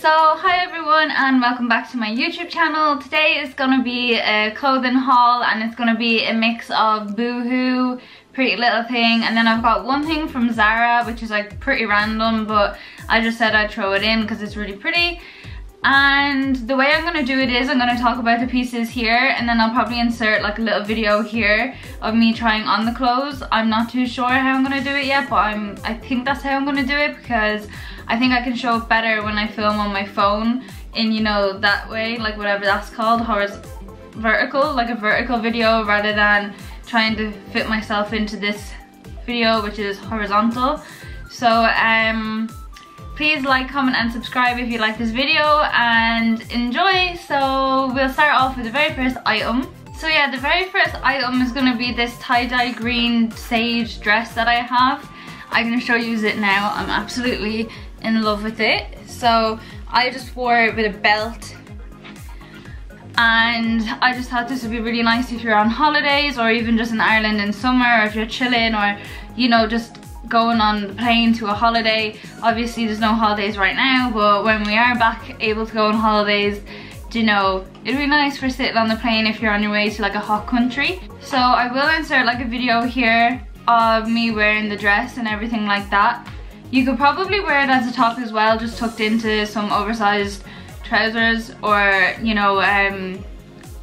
So hi everyone and welcome back to my YouTube channel. Today is going to be a clothing haul and it's going to be a mix of Boohoo, Pretty Little Thing and then I've got one thing from Zara which is like pretty random but I just said I'd throw it in because it's really pretty. And the way I'm to do it is I'm to talk about the pieces here and then I'll probably insert like a little video here of me trying on the clothes. I'm not too sure how I'm to do it yet but I'm I think that's how I'm to do it because I think I can show it better when I film on my phone in, you know, that way, like whatever that's called, horizontal vertical, like a vertical video rather than trying to fit myself into this video, which is horizontal. So, um, please like, comment and subscribe if you like this video and enjoy. So we'll start off with the very first item. So yeah, the very first item is gonna be this tie-dye green sage dress that I have. I'm gonna show you it now. I'm absolutely in love with it. So I just wore it with a belt and I just thought this would be really nice if you're on holidays or even just in Ireland in summer or if you're chilling or you know just going on the plane to a holiday obviously there's no holidays right now but when we are back able to go on holidays do you know it'd be nice for sitting on the plane if you're on your way to like a hot country so I will insert like a video here of me wearing the dress and everything like that you could probably wear it as a top as well, just tucked into some oversized trousers or, you know, um,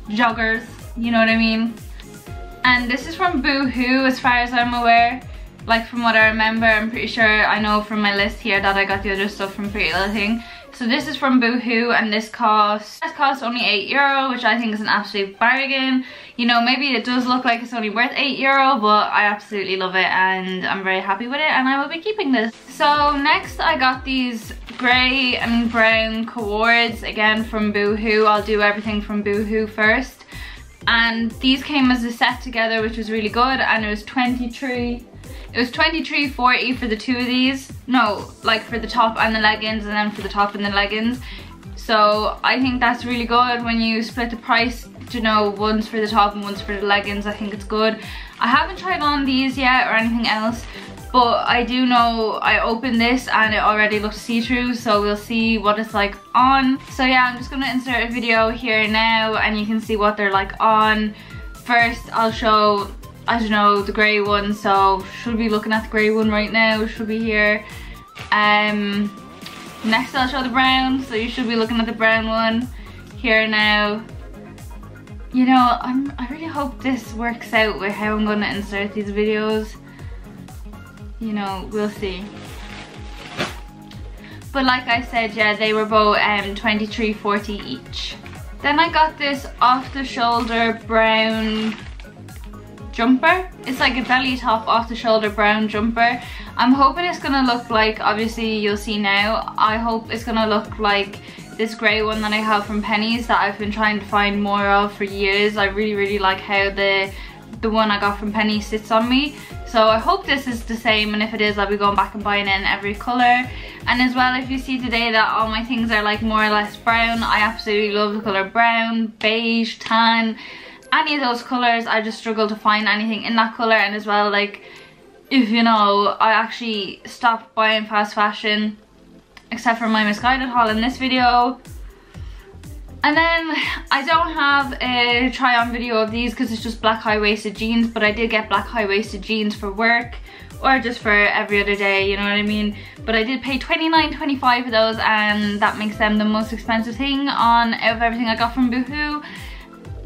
joggers, you know what I mean? And this is from Boohoo as far as I'm aware. Like from what I remember, I'm pretty sure I know from my list here that I got the other stuff from Pretty Little Thing. So this is from Boohoo and this costs, this costs only 8 euro, which I think is an absolute bargain. You know, maybe it does look like it's only worth 8 euro, but I absolutely love it and I'm very happy with it and I will be keeping this. So next I got these grey and brown cords, again from Boohoo. I'll do everything from Boohoo first. And these came as a set together, which was really good, and it was 23 it was 23.40 for the two of these. No, like for the top and the leggings and then for the top and the leggings. So I think that's really good when you split the price to know one's for the top and one's for the leggings. I think it's good. I haven't tried on these yet or anything else but I do know I opened this and it already looks see-through so we'll see what it's like on. So yeah, I'm just gonna insert a video here now and you can see what they're like on. First, I'll show I don't know, the grey one, so should be looking at the grey one right now, should be here. Um, next I'll show the brown, so you should be looking at the brown one here now. You know, I'm, I really hope this works out with how I'm going to insert these videos. You know, we'll see. But like I said, yeah, they were both um, 23.40 each. Then I got this off the shoulder brown jumper. It's like a belly top off the shoulder brown jumper. I'm hoping it's gonna look like, obviously you'll see now, I hope it's gonna look like this grey one that I have from Penneys that I've been trying to find more of for years. I really, really like how the the one I got from Penny sits on me. So I hope this is the same and if it is I'll be going back and buying in every colour. And as well if you see today that all my things are like more or less brown, I absolutely love the colour brown, beige, tan any of those colours I just struggle to find anything in that colour and as well like if you know I actually stopped buying fast fashion except for my misguided haul in this video and then I don't have a try on video of these because it's just black high-waisted jeans but I did get black high-waisted jeans for work or just for every other day you know what I mean? But I did pay 29.25 for those and that makes them the most expensive thing on of everything I got from Boohoo.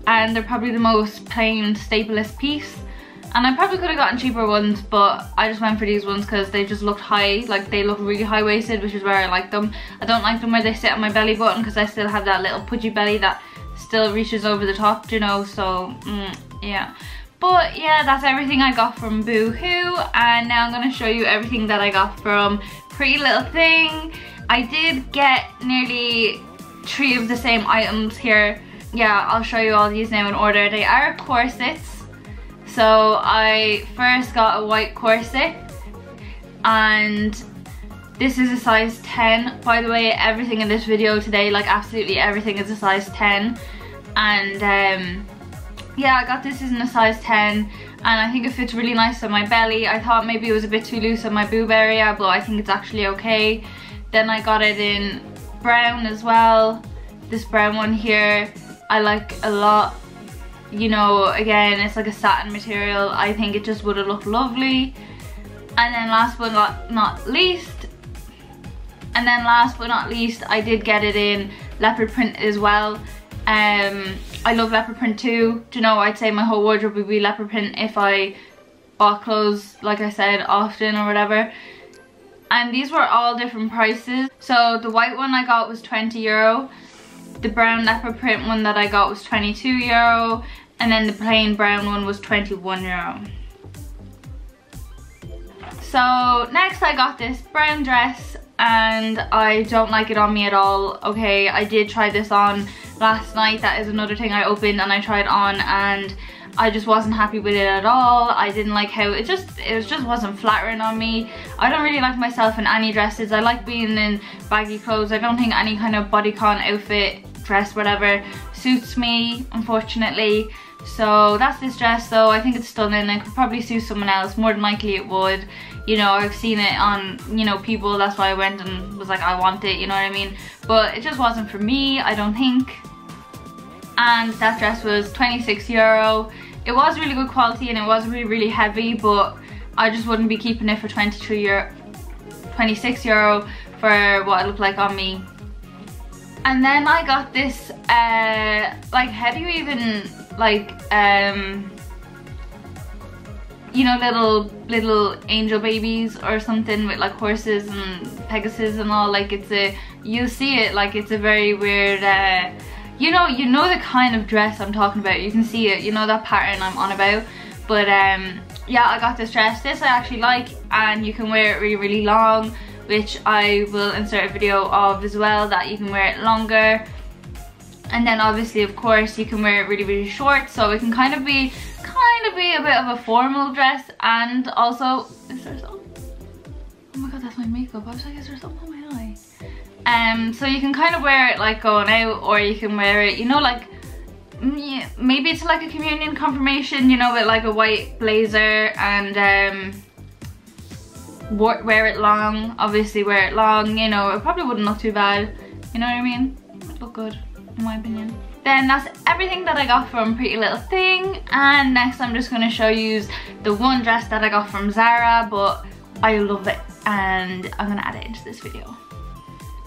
And they're probably the most plain stapleless piece and I probably could have gotten cheaper ones but I just went for these ones because they just looked high like they look really high-waisted which is where I like them. I don't like them where they sit on my belly button because I still have that little pudgy belly that still reaches over the top you know? So mm, yeah. But yeah that's everything I got from Boohoo and now I'm going to show you everything that I got from Pretty Little Thing. I did get nearly three of the same items here. Yeah, I'll show you all these now in order. They are corsets. So I first got a white corset and this is a size 10. By the way, everything in this video today, like absolutely everything is a size 10. And um, yeah, I got this in a size 10 and I think it fits really nice on my belly. I thought maybe it was a bit too loose on my boob area, but I think it's actually okay. Then I got it in brown as well. This brown one here, I like a lot. You know, again, it's like a satin material. I think it just would have looked lovely. And then last but not, not least, and then last but not least, I did get it in leopard print as well. Um, I love leopard print too. Do you know, I'd say my whole wardrobe would be leopard print if I bought clothes, like I said, often or whatever. And these were all different prices. So the white one I got was 20 euro. The brown leopard print one that I got was 22 euro. And then the plain brown one was 21 euro. So next I got this brown dress and I don't like it on me at all. Okay, I did try this on last night. That is another thing I opened and I tried on and I just wasn't happy with it at all. I didn't like how it just, it just wasn't flattering on me. I don't really like myself in any dresses. I like being in baggy clothes. I don't think any kind of bodycon outfit, dress, whatever, suits me, unfortunately. So that's this dress though. I think it's stunning. It could probably suit someone else. More than likely it would you know I've seen it on you know people that's why I went and was like I want it you know what I mean but it just wasn't for me I don't think and that dress was 26 euro it was really good quality and it was really really heavy but I just wouldn't be keeping it for 23 euro 26 euro for what it looked like on me and then I got this uh like how do you even like um you know little little angel babies or something with like horses and pegasus and all like it's a you see it like it's a very weird uh you know you know the kind of dress i'm talking about. You can see it you know that pattern i'm on about. But um yeah i got this dress. This i actually like and you can wear it really really long which i will insert a video of as well that you can wear it longer and then obviously of course you can wear it really really short so it can kind of be kind of be a bit of a formal dress. And also is there oh my god that's my makeup. I was like is there something on my eye? Um so you can kind of wear it like going out or you can wear it you know like maybe it's like a communion confirmation you know with like a white blazer and um wear it long obviously wear it long you know it probably wouldn't look too bad you know what I mean look good in my opinion then that's everything that I got from Pretty Little Thing. And next I'm just going to show you the one dress that I got from Zara, but I love it and I'm going to add it into this video.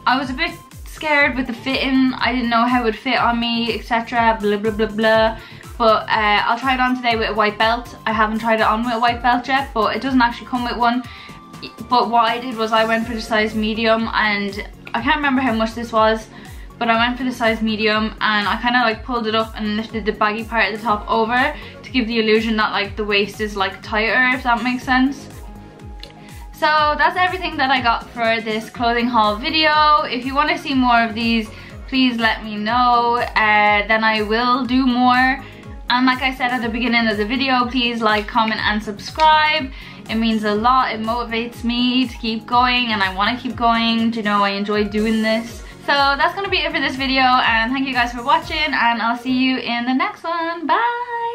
I was a bit scared with the fitting. I didn't know how it would fit on me, etc. Blah, blah, blah, blah. But uh, I'll try it on today with a white belt. I haven't tried it on with a white belt yet, but it doesn't actually come with one. But what I did was I went for the size medium and I can't remember how much this was but I went for the size medium and I kind of like pulled it up and lifted the baggy part at the top over to give the illusion that like the waist is like tighter if that makes sense. So that's everything that I got for this clothing haul video. If you want to see more of these, please let me know. Uh, then I will do more. And like I said at the beginning of the video, please like, comment and subscribe. It means a lot. It motivates me to keep going and I want to keep going. Do you know, I enjoy doing this. So that's gonna be it for this video and thank you guys for watching and I'll see you in the next one. Bye!